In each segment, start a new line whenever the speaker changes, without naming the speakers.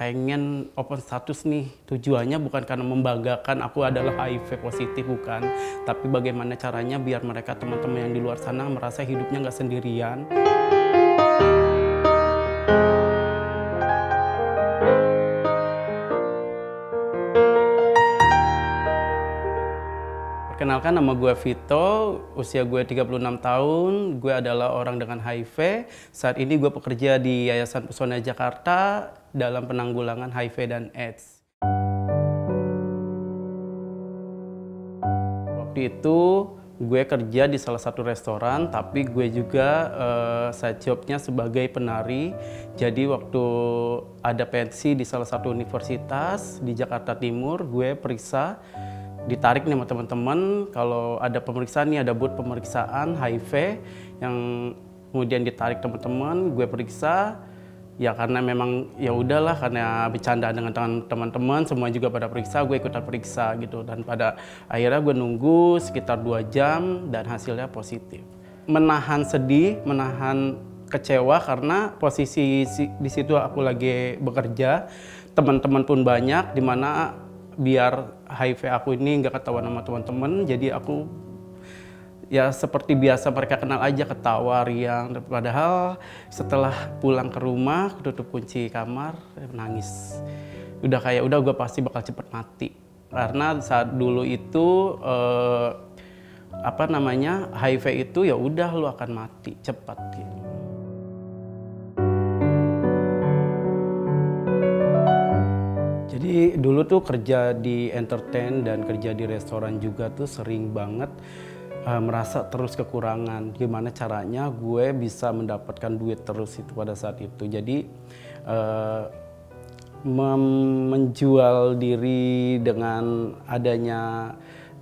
pengen open status nih. Tujuannya bukan karena membanggakan aku adalah HIV positif bukan. Tapi bagaimana caranya biar mereka teman-teman yang di luar sana merasa hidupnya nggak sendirian Perkenalkan nama gue Vito, usia gue 36 tahun, gue adalah orang dengan HIV. Saat ini gue bekerja di Yayasan Pesona Jakarta dalam penanggulangan HIV dan AIDS. Waktu itu gue kerja di salah satu restoran, tapi gue juga uh, side jobnya sebagai penari. Jadi waktu ada pensi di salah satu universitas di Jakarta Timur, gue periksa ditarik nih sama teman-teman kalau ada pemeriksaan nih ada booth pemeriksaan HIV yang kemudian ditarik teman-teman gue periksa ya karena memang ya udahlah karena bercanda dengan teman-teman semua juga pada periksa gue ikutan periksa gitu. Dan pada akhirnya gue nunggu sekitar dua jam dan hasilnya positif. Menahan sedih menahan kecewa karena posisi di situ aku lagi bekerja teman-teman pun banyak di mana biar HIV aku ini nggak ketahuan sama teman-teman jadi aku ya seperti biasa mereka kenal aja ketawa riang padahal setelah pulang ke rumah tutup kunci kamar nangis udah kayak udah gue pasti bakal cepet mati karena saat dulu itu eh, apa namanya HIV itu ya udah lu akan mati cepat gitu. Jadi dulu tuh kerja di entertain dan kerja di restoran juga tuh sering banget uh, merasa terus kekurangan. Gimana caranya gue bisa mendapatkan duit terus itu pada saat itu. Jadi uh, menjual diri dengan adanya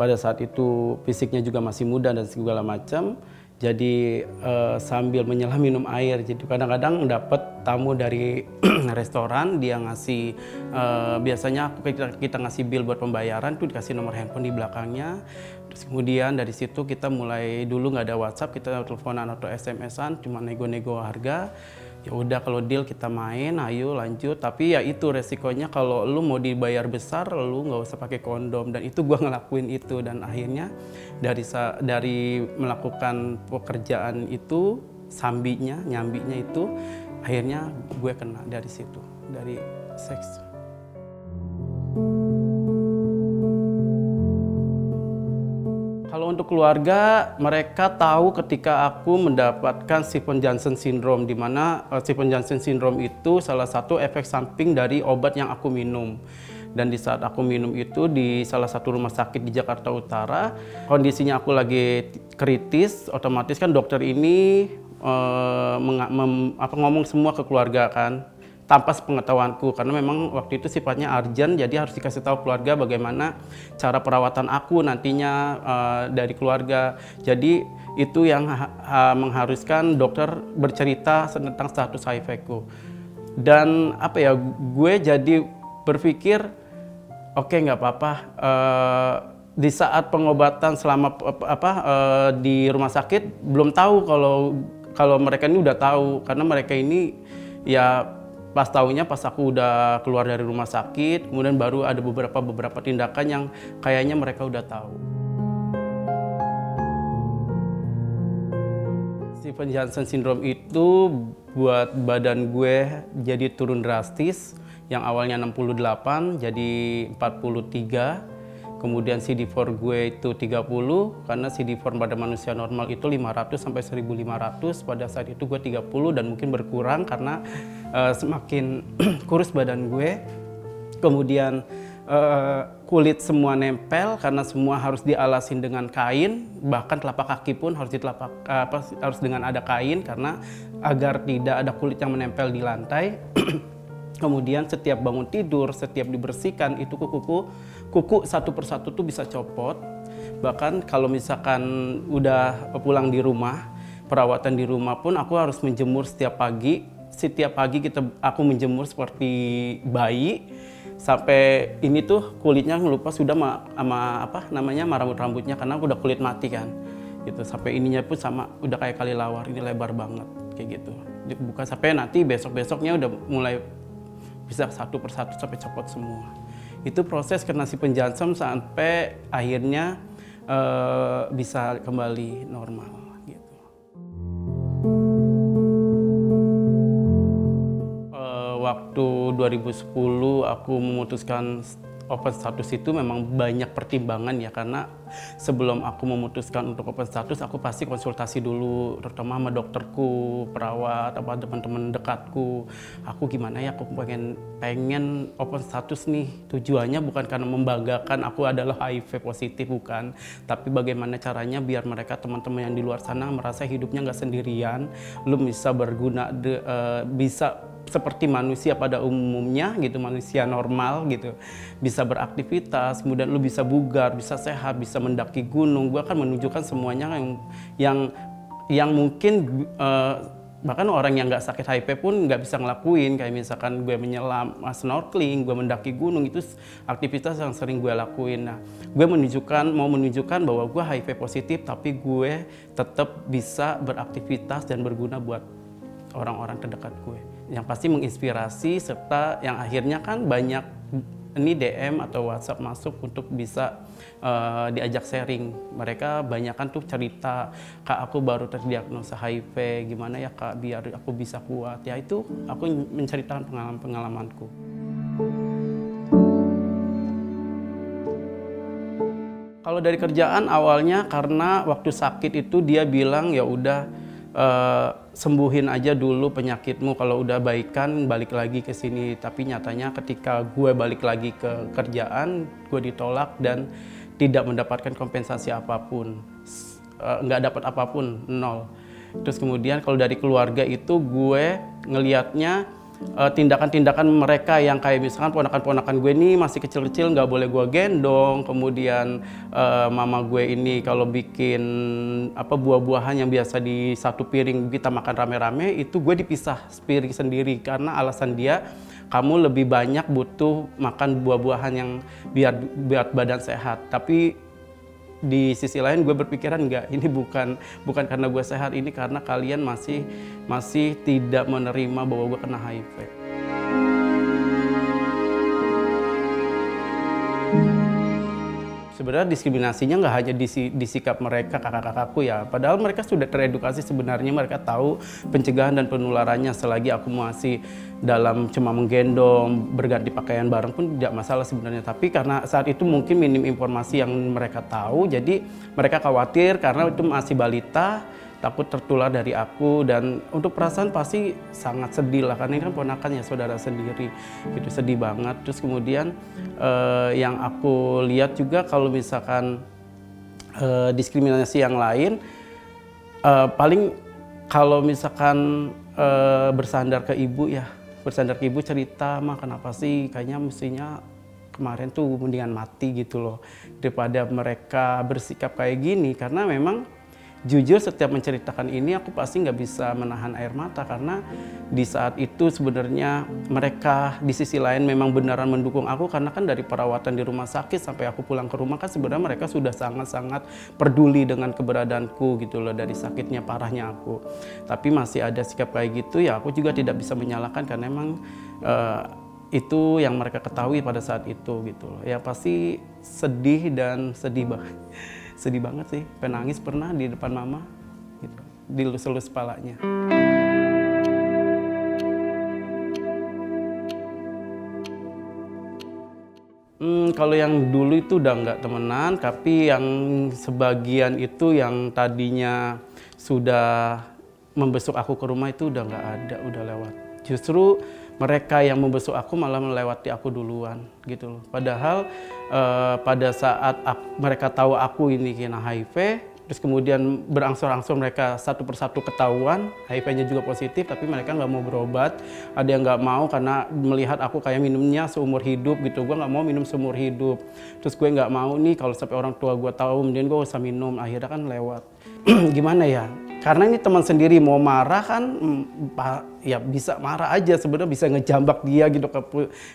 pada saat itu fisiknya juga masih muda dan segala macam jadi uh, sambil menyelam minum air. Jadi kadang-kadang dapat tamu dari restoran dia ngasih uh, biasanya kita, kita ngasih bill buat pembayaran tuh dikasih nomor handphone di belakangnya. Terus kemudian dari situ kita mulai dulu nggak ada WhatsApp kita teleponan atau SMS-an cuma nego-nego harga ya udah kalau deal kita main ayo lanjut. Tapi ya itu resikonya kalau lu mau dibayar besar lu nggak usah pakai kondom. Dan itu gua ngelakuin itu. Dan akhirnya dari dari melakukan pekerjaan itu sambinya nyambinya itu akhirnya gue kena dari situ. Dari seks untuk keluarga, mereka tahu ketika aku mendapatkan Stephen Johnson syndrome, di mana uh, Stephen Johnson syndrome itu salah satu efek samping dari obat yang aku minum. Dan di saat aku minum itu di salah satu rumah sakit di Jakarta Utara, kondisinya aku lagi kritis, otomatis kan dokter ini uh, apa, ngomong semua ke keluarga kan, tanpa sepengetahuanku. Karena memang waktu itu sifatnya urgent jadi harus dikasih tahu keluarga bagaimana cara perawatan aku nantinya uh, dari keluarga. Jadi itu yang uh, mengharuskan dokter bercerita tentang status HIV ku. Dan apa ya gue jadi berpikir oke okay, nggak apa-apa uh, di saat pengobatan selama apa uh, di rumah sakit belum tahu kalau kalau mereka ini udah tahu. Karena mereka ini ya pas tahunya pas aku udah keluar dari rumah sakit kemudian baru ada beberapa beberapa tindakan yang kayaknya mereka udah tahu. Stephen Johnson syndrome itu buat badan gue jadi turun drastis. Yang awalnya 68 jadi 43 kemudian CD4 gue itu 30 karena CD4 pada manusia normal itu 500 sampai 1500 pada saat itu gue 30 dan mungkin berkurang karena uh, semakin kurus badan gue. Kemudian uh, kulit semua nempel karena semua harus dialasin dengan kain. Bahkan telapak kaki pun harus uh, apa, harus dengan ada kain karena agar tidak ada kulit yang menempel di lantai kemudian setiap bangun tidur setiap dibersihkan itu kuku kuku satu persatu tuh bisa copot. Bahkan kalau misalkan udah pulang di rumah, perawatan di rumah pun aku harus menjemur setiap pagi. Setiap pagi kita aku menjemur seperti bayi sampai ini tuh kulitnya lupa sudah sama, sama apa namanya rambut rambutnya karena udah kulit mati kan gitu sampai ininya pun sama udah kayak kali lawar ini lebar banget kayak gitu bukan sampai nanti besok besoknya udah mulai bisa satu persatu sampai copot semua itu proses kena si penjansem sampai akhirnya uh, bisa kembali normal gitu. Uh, waktu 2010 aku memutuskan open status itu memang banyak pertimbangan ya karena sebelum aku memutuskan untuk open status aku pasti konsultasi dulu terutama sama dokterku perawat apa teman-teman dekatku. Aku gimana ya aku pengen pengen open status nih. Tujuannya bukan karena membanggakan aku adalah HIV positif bukan. Tapi bagaimana caranya biar mereka teman-teman yang di luar sana merasa hidupnya nggak sendirian. Lu bisa berguna de, uh, bisa seperti manusia pada umumnya gitu manusia normal gitu. Bisa beraktivitas kemudian lu bisa bugar bisa sehat bisa mendaki gunung. Gue akan menunjukkan semuanya yang yang yang mungkin uh, bahkan orang yang nggak sakit HIV pun nggak bisa ngelakuin. Kayak misalkan gue menyelam snorkeling gue mendaki gunung itu aktivitas yang sering gue lakuin. Nah gue menunjukkan mau menunjukkan bahwa gue HIV positif tapi gue tetap bisa beraktivitas dan berguna buat orang-orang terdekat gue yang pasti menginspirasi serta yang akhirnya kan banyak ini DM atau WhatsApp masuk untuk bisa uh, diajak sharing. Mereka banyak kan tuh cerita, kak aku baru terdiagnosa HIV, gimana ya kak biar aku bisa kuat. Ya itu aku menceritakan pengalaman-pengalamanku. Kalau dari kerjaan awalnya karena waktu sakit itu dia bilang ya udah uh, sembuhin aja dulu penyakitmu. Kalau udah baikan balik lagi ke sini. Tapi nyatanya ketika gue balik lagi ke kerjaan gue ditolak dan tidak mendapatkan kompensasi apa pun. Uh, dapat apa pun nol. Terus kemudian kalau dari keluarga itu gue ngelihatnya tindakan-tindakan uh, mereka yang kayak misalkan ponakan-ponakan gue ini masih kecil-kecil nggak boleh gue gendong. Kemudian uh, mama gue ini kalau bikin apa buah-buahan yang biasa di satu piring kita makan rame-rame itu gue dipisah piring sendiri. Karena alasan dia kamu lebih banyak butuh makan buah-buahan yang biar biar badan sehat. Tapi di sisi lain gue berpikiran enggak ini bukan bukan karena gue sehat ini karena kalian masih masih tidak menerima bahwa gue kena HIV. Sebenarnya diskriminasinya nggak hanya di, di sikap mereka kakak-kakakku ya. Padahal mereka sudah teredukasi sebenarnya mereka tahu pencegahan dan penularannya. Selagi aku masih dalam cuma menggendong berganti pakaian bareng pun tidak masalah sebenarnya. Tapi karena saat itu mungkin minim informasi yang mereka tahu jadi mereka khawatir karena itu masih balita takut tertular dari aku dan untuk perasaan pasti sangat sedih lah karena ini kan ponakan ya saudara sendiri gitu sedih banget. Terus kemudian eh, yang aku lihat juga kalau misalkan eh, diskriminasi yang lain eh, paling kalau misalkan eh, bersandar ke ibu ya bersandar ke ibu cerita mah kenapa sih? Kayaknya mestinya kemarin tuh mendingan mati gitu loh daripada mereka bersikap kayak gini. Karena memang jujur setiap menceritakan ini aku pasti nggak bisa menahan air mata karena di saat itu sebenarnya mereka di sisi lain memang beneran mendukung aku karena kan dari perawatan di rumah sakit sampai aku pulang ke rumah kan sebenarnya mereka sudah sangat-sangat peduli dengan keberadaanku gitu loh dari sakitnya parahnya aku. Tapi masih ada sikap kayak gitu ya aku juga tidak bisa menyalahkan karena memang uh, itu yang mereka ketahui pada saat itu gitu loh. Ya pasti sedih dan sedih banget sedih banget sih. Penangis pernah di depan mama gitu. Dilus-lus kepalanya Hmm, kalau yang dulu itu udah nggak temenan, tapi yang sebagian itu yang tadinya sudah membesuk aku ke rumah itu udah nggak ada, udah lewat. Justru mereka yang membesuk aku malah melewati aku duluan gitu loh. Padahal uh, pada saat aku, mereka tahu aku ini kena HIV, terus kemudian berangsur-angsur mereka satu persatu ketahuan HIV-nya juga positif, tapi mereka nggak mau berobat. Ada yang nggak mau karena melihat aku kayak minumnya seumur hidup gitu. Gue nggak mau minum seumur hidup. Terus gue nggak mau nih kalau sampai orang tua gue tahu, kemudian gue usah minum. Akhirnya kan lewat. Gimana ya? Karena ini teman sendiri mau marah kan mm, ya bisa marah aja sebenarnya bisa ngejambak dia gitu ke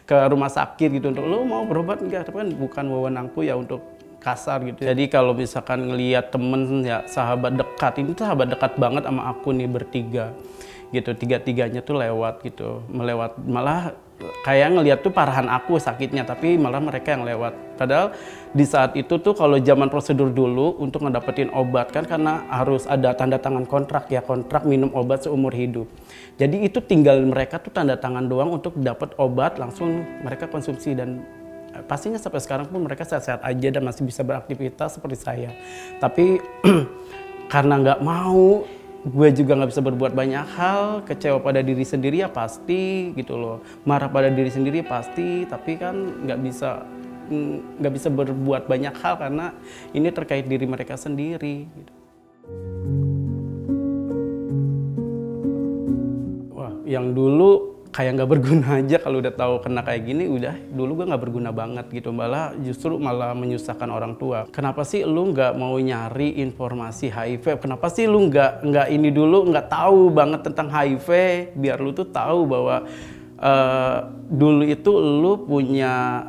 ke rumah sakit gitu untuk lo mau berobat enggak tapi kan bukan wewenangku ya untuk kasar gitu. Jadi kalau misalkan ngelihat temen ya sahabat dekat ini tuh sahabat dekat banget sama aku nih bertiga gitu. Tiga tiganya tuh lewat gitu. Melewat malah kayak ngelihat tuh parahan aku sakitnya tapi malah mereka yang lewat. Padahal di saat itu tuh kalau zaman prosedur dulu untuk ngedapetin obat kan karena harus ada tanda tangan kontrak ya kontrak minum obat seumur hidup. Jadi itu tinggal mereka tuh tanda tangan doang untuk dapat obat langsung mereka konsumsi. Dan eh, pastinya sampai sekarang pun mereka sehat-sehat aja dan masih bisa beraktivitas seperti saya. Tapi karena nggak mau gue juga nggak bisa berbuat banyak hal kecewa pada diri sendiri ya pasti gitu loh marah pada diri sendiri pasti tapi kan nggak bisa nggak bisa berbuat banyak hal karena ini terkait diri mereka sendiri gitu. wah yang dulu kayak nggak berguna aja kalau udah tahu kena kayak gini udah dulu gue nggak berguna banget gitu. Malah justru malah menyusahkan orang tua. Kenapa sih lu nggak mau nyari informasi HIV? Kenapa sih lu nggak nggak ini dulu nggak tahu banget tentang HIV? Biar lu tuh tahu bahwa uh, dulu itu lu punya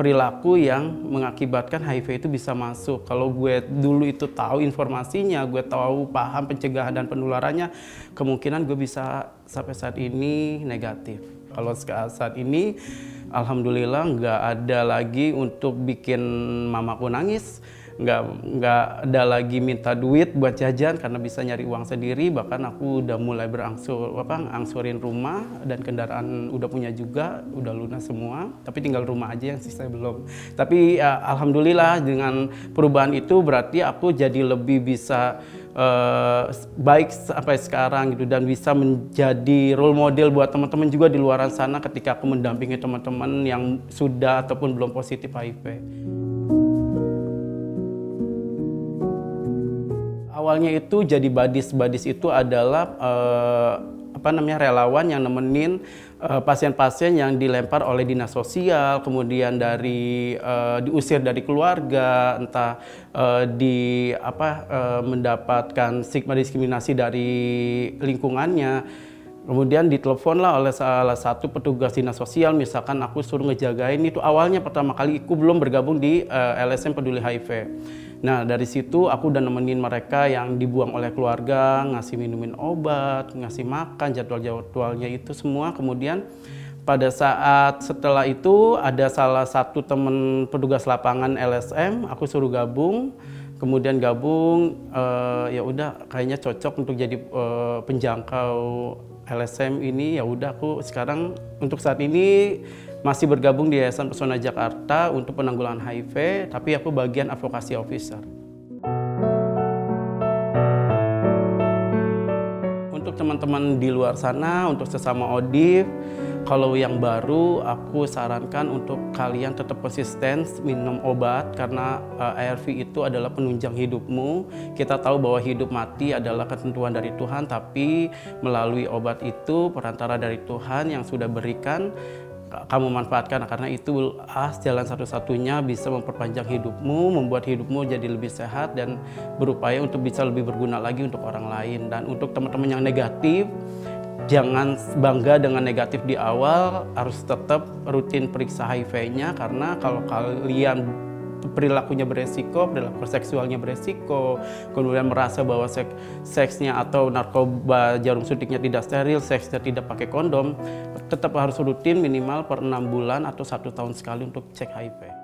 perilaku yang mengakibatkan HIV itu bisa masuk. Kalau gue dulu itu tahu informasinya, gue tahu paham pencegahan dan penularannya, kemungkinan gue bisa sampai saat ini negatif. Kalau saat ini, alhamdulillah nggak ada lagi untuk bikin mamaku nangis nggak nggak ada lagi minta duit buat jajan karena bisa nyari uang sendiri. Bahkan aku udah mulai berangsur apa angsurin rumah dan kendaraan udah punya juga udah lunas semua. Tapi tinggal rumah aja yang sisa belum. Tapi ya, alhamdulillah dengan perubahan itu berarti aku jadi lebih bisa uh, baik sampai sekarang gitu dan bisa menjadi role model buat teman-teman juga di luar sana ketika aku mendampingi teman-teman yang sudah ataupun belum positif HIV. Awalnya itu jadi badis-badis itu adalah uh, apa namanya relawan yang nemenin eh, pasien-pasien uh, yang dilempar oleh dinas sosial, kemudian dari uh, diusir dari keluarga, entah uh, di apa uh, mendapatkan stigma diskriminasi dari lingkungannya. Kemudian ditelepon lah oleh salah satu petugas dinas sosial, misalkan aku suruh ngejagain itu awalnya pertama kali aku belum bergabung di uh, LSM Peduli HIV. Nah dari situ aku udah nemenin mereka yang dibuang oleh keluarga, ngasih minumin obat, ngasih makan, jadwal-jadwalnya itu semua. Kemudian pada saat setelah itu ada salah satu teman petugas lapangan LSM, aku suruh gabung. Kemudian gabung, uh, ya udah kayaknya cocok untuk jadi uh, penjangkau LSM ini. Ya udah aku sekarang untuk saat ini masih bergabung di Yayasan Pesona Jakarta untuk penanggulangan HIV, tapi aku bagian advokasi officer. Untuk teman-teman di luar sana, untuk sesama ODIF, kalau yang baru aku sarankan untuk kalian tetap konsisten minum obat karena uh, eh, ARV itu adalah penunjang hidupmu. Kita tahu bahwa hidup mati adalah ketentuan dari Tuhan, tapi melalui obat itu perantara dari Tuhan yang sudah berikan kamu manfaatkan karena itu ah, jalan satu-satunya bisa memperpanjang hidupmu, membuat hidupmu jadi lebih sehat dan berupaya untuk bisa lebih berguna lagi untuk orang lain. Dan untuk teman-teman yang negatif jangan bangga dengan negatif di awal harus tetap rutin periksa HIV-nya karena kalau kalian perilakunya beresiko, perilaku seksualnya beresiko, kemudian merasa bahwa seks, seksnya atau narkoba jarum suntiknya tidak steril, seksnya tidak pakai kondom, tetap harus rutin minimal per enam bulan atau satu tahun sekali untuk cek HIV.